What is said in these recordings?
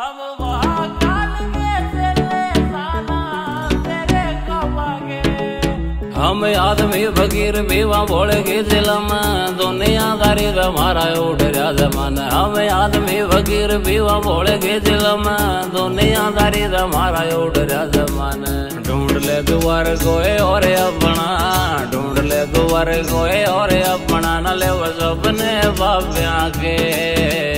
हम में चले साना तेरे हम आदमी फकीर बीवा बोल के दिलम दुनियादारी हमारा उठ रहा जमान। हम आदमी फकीर बीवा बोल के दिलम दुनियादारी हमारा उठ रहा जमान। ढूंढ ले दुआर गोए और अपना। ढूंढ ले दुआर गोए और अपना। न ले वो सपने बाब्या के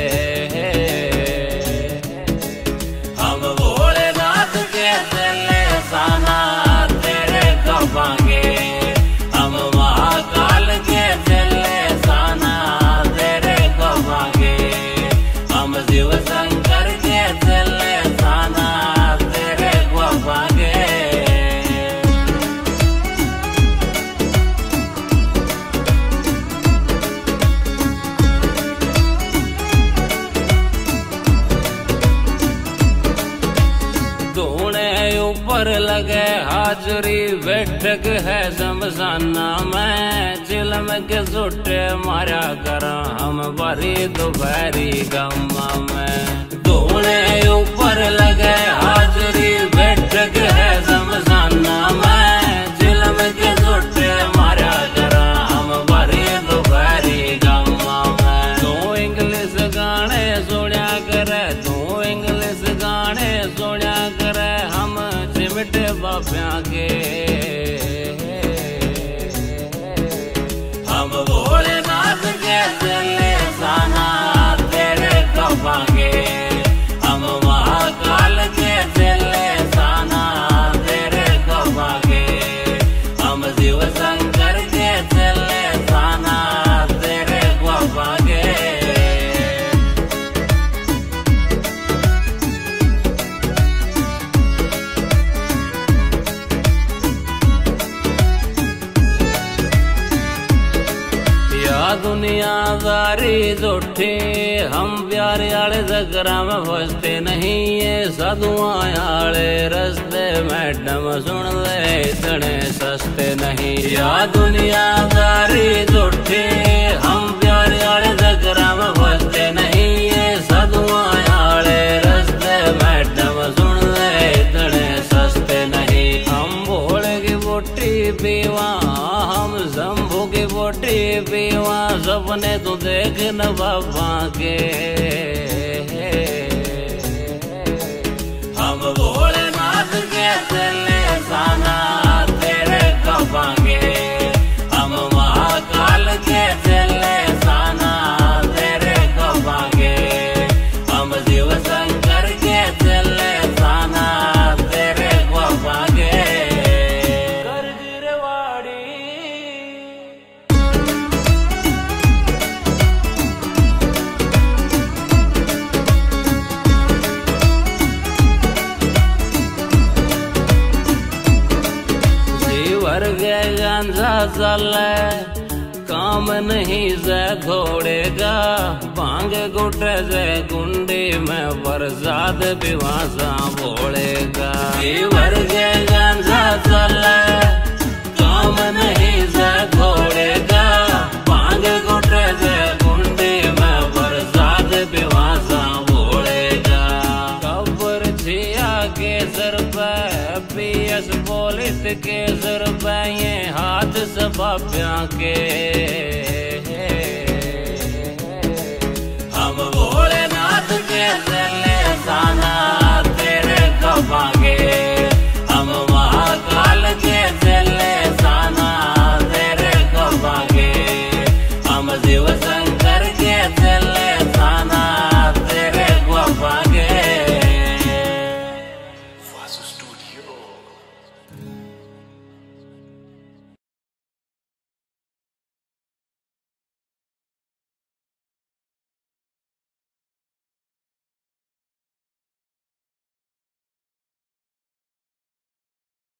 ऊपर लगे हाजरी, बैठक है जमजाना। मैं चिलम के सुटे मारा करा, हम बरी दोपहरी गम में। या दुनियादारी झूठे हम प्यारे आले जगरा में फसते नहीं ये साधुआ आले रस्ते मैडम सुन ले सस्ते नहीं। या दुनियादारी सपने तो देख बाबा के। हम भोलेनाथ के चले साना गांजा चले काम नहीं से घोड़ेगा, भाँग गुटे से गुंडी में बरसात बिवासा बोलेगा। काम नहीं से घोड़ेगा, भाँग गुटे से गुंडी में बरसात बिवासा बोलेगा। कब्र छिया के सर पे पीएस पुलिस के सर ਬਾਬਿਆਂ ਕੇ।